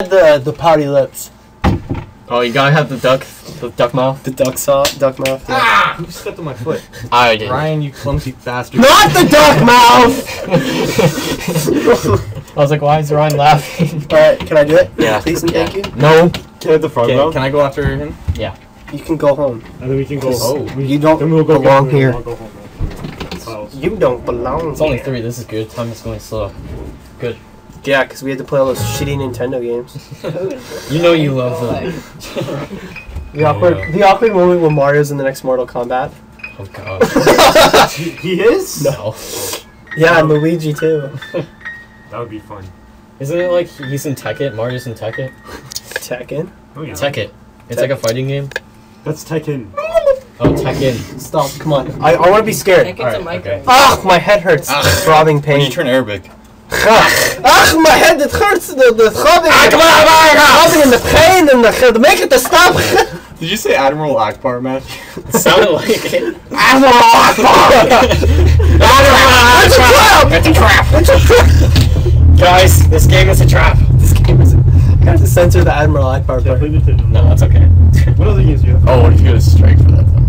The the pouty lips. Oh, you gotta have the duck, the duck mouth. The duck saw, duck mouth. Yeah. Ah! Who stepped on my foot? I did. Ryan, you clumsy bastard. Not the duck mouth. I was like, why is Ryan laughing? All right, can I do it? Yeah. Please and Yeah. thank you. No. Can I have the frog Okay, mouth? can I go after him? Yeah. You can go home. And then we can go. Oh, you don't then we'll go belong here. I'll go home You don't belong. It's only three. This is good. Time is going slow. Yeah, because we had to play all those shitty Nintendo games. You know you love them. The awkward, the awkward moment when Mario's in the next Mortal Kombat. Oh god. He, he is? No. Yeah, and Luigi too. That would be fun. Isn't it like he's in Tekkit? Mario's in Tekkit? Tekken. Oh yeah. Tekkit. It's like a fighting game. That's Tekken. Oh, Tekken. Stop! Come on. I, I want to be scared. That gets Alright, a micro. okay. Ah, my head hurts. Ah. Throbbing When you pain. turn Arabic. Ah, my head it hurts. The the throbbing. throbbing and the pain and the the make it to stop. Did you say Admiral Ackbar, man? It sounded like it. It's a trap. It's a trap! It's a trap. Guys, this game is a trap. This game is. I have to censor the Admiral Ackbar Yeah, part. play No, that's okay. What other games do you have? Oh, what if you get a strike for that then? Ooh,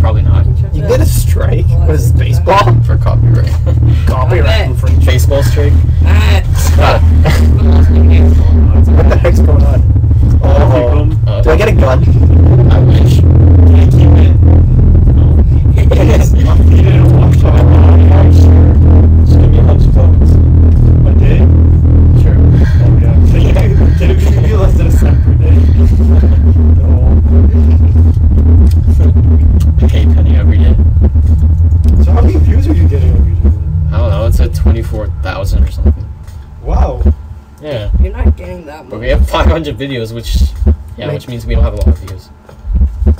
probably not. You get a strike. What is baseball? For copyright. Copyright infringement. Baseball streak. It's at twenty-four thousand or something. Wow. Yeah, You're not getting that much. but much. we have five hundred videos, which yeah, which means we don't have a lot of views.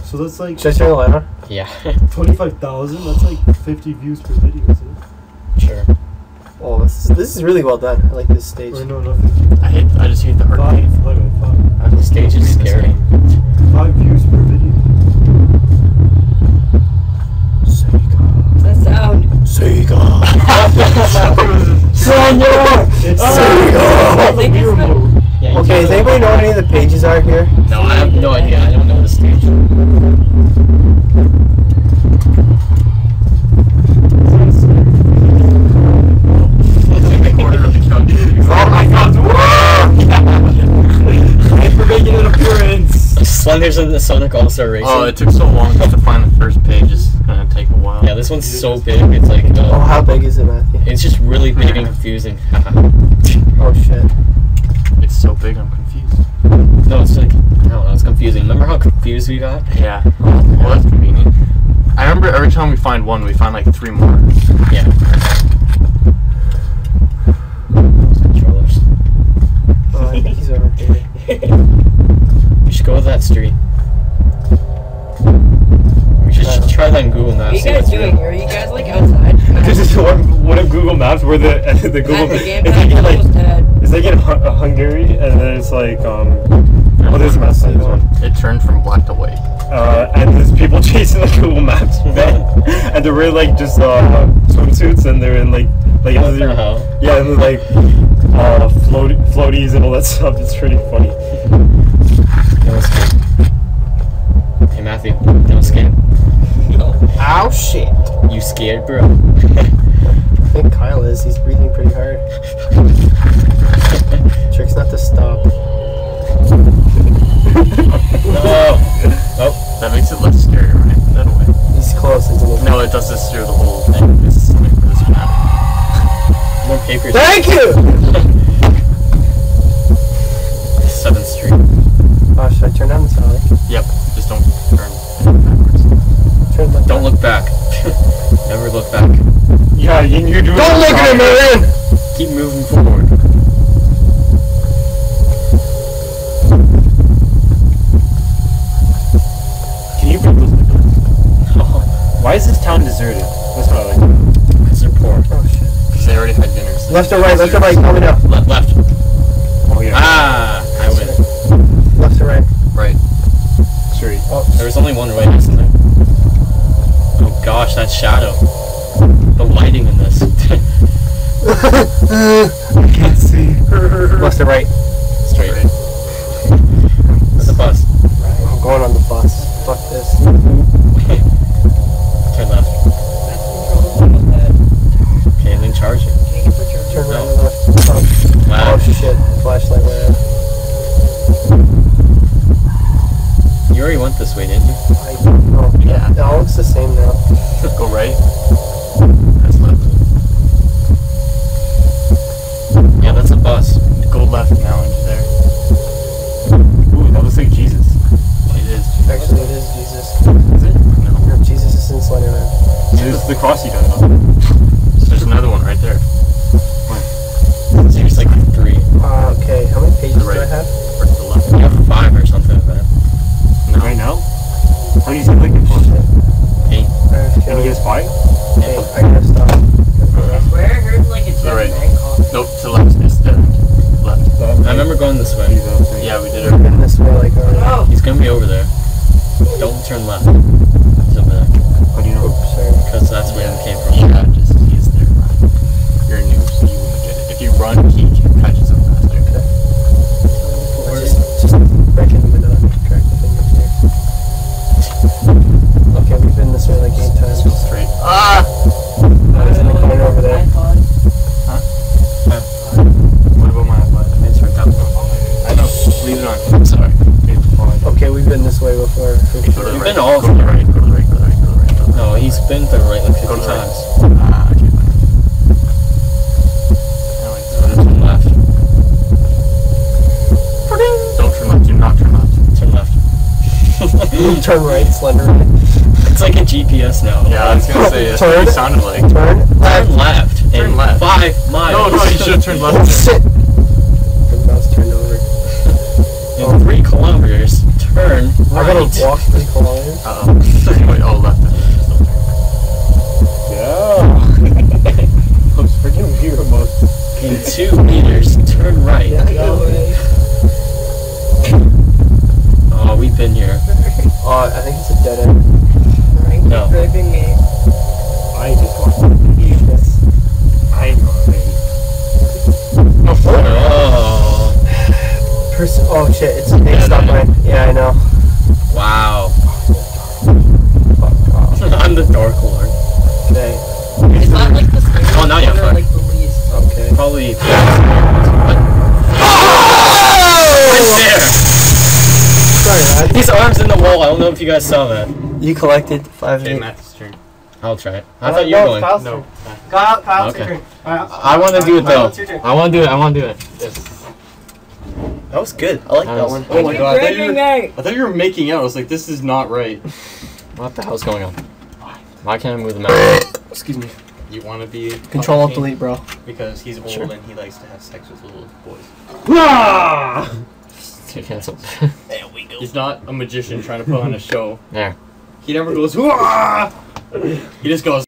So that's like Should I turn the light on? Yeah, 25,000? That's like 50 views per video, isn't it? sure. Oh, this is, this is really well done. I like this stage. Or no, nothing. I hate. I just hate the Five, arcade. wait, wait, five. Uh, the stage is scary. Five views per video. That sound. Sega. It's I think it's Mirror the- mode. Yeah, you Okay, does anybody know what any of the pages are here? No, I have no idea. Slender's in the Sonic All Star Racing. Oh, it took so long just to find the first page. It's gonna take a while. yeah, this one's so big. It's like Oh, uh, how big is it, Matthew? it's just really big and confusing. Oh shit. It's so big, I'm confused. no, it's like I don't know. It's confusing. Remember how confused we got? Yeah. Well, that's convenient. I remember every time we find one, we find like three more. Yeah. Those controllers. Oh, I think he's over here. We should go to that street. We should Uh, try that in Google What are Maps. you guys what's doing? real. Are you guys like outside? This is one, one of Google Maps where the the Google Matt, the game it's like in, like almost like in Hu- Hungary and then it's like um oh there's a mess this one It turned from black to white. uh and there's people chasing the Google Maps van and they're wearing like just uh swimsuits and they're in like like What the hell? yeah and like uh float floaties and all that stuff it's pretty funny Don't. Hey Matthew, don't skip. Ow shit. You scared, bro? I think Kyle is. He's breathing pretty hard. Trick's not to stop. no. Oh, that makes it less scary, right? That way. He's close, isn't he? No, it does this through the whole thing. This is like for this map. More papers. Thank you! Seventh Street. Oh, should I turn down the sound? Yep. Just don't turn backwards. Turn the Don't look back. Never look back. yeah you, you're doing Don't look at him, man! Keep moving forward. can you break those windows why is this town deserted that's what I like Because they're poor. Oh shit. Because they already had dinners. Left or right, left or right, tell me now. Left, left. oh yeah Ah, I win. Left or right. Right. straight Oh, There was only one way, isn't there? Oh gosh, that shadow. The lighting in this. went this way, didn't you? I, oh, Yeah. It all looks the same now. Go right. That's left. Yeah, that's a bus. Go left now into there. Ooh, that looks like Jesus. It is. Actually, it is Jesus. Is it? No. No, Jesus is in Slenderman. This is the cross you got. So there's another one right there. This way. He's, uh, thing. Yeah, we did it. been this way like already. Oh, He's gonna be over there. Don't turn left. He's over there. How do you know? Oops, sorry. Because that's where he came from. Yeah, just he's there. You're new, so you wouldn't get it. If you run, he been this way before. for Go to sure. the You've right. been all Go to the right. Go to the right. Go to the right. Go to the right. Go to the right. No, he's been to the right like 50 Go to the right. times. Ah, okay. fine. I like So turn left. Don't turn left. Do not turn left. Turn left. Turn right, Slenderman. it's like a GPS now. Yeah, I was gonna say that's what Turn. it sounded like. Turn Turn left. left. Turn left. Five miles. No, no, you should have turned Oh left. shit! there. The mouse turned over. In three kilometers, turn I gotta right. walk three kilometers. Uh oh. Wait, oh, left. Yeah. I was freaking weird about In two meters, turn right. Yeah. Oh, we've been here. Oh, I think it's a dead end. No. driving me. I just want Person. Oh shit! It's a big Yeah, stop yeah. line. Yeah, I know. wow. Fuck off. I'm the Dark Lord. Okay. Is that like the scary Oh, now you're one or fucked. like the least? Okay. Probably. Oh! Oh! Right there. Sorry, man. His arms in the wall. I don't know if you guys saw that. You collected five. Okay, eight. Matt's turn. I'll try it. I uh, thought you were going. Kyle's No. turn. Kyle, Kyle's Okay. turn. Kyle. I want to do it though. it's your turn. I want to do it. I want to do it. Yes. That was good. I like That that was- one. Oh my god, I thought, you were. I thought you were making out. I was like, this is not right. What the hell's going on? Why can't I move the mouse? Excuse me. You want to be Control Alt fucking- Delete, bro. because he's old Sure. and he likes to have sex with little boys. Ah! Cancel. He's not a magician trying to put on a show. There. He never goes, "Hoo-ah!" He just goes,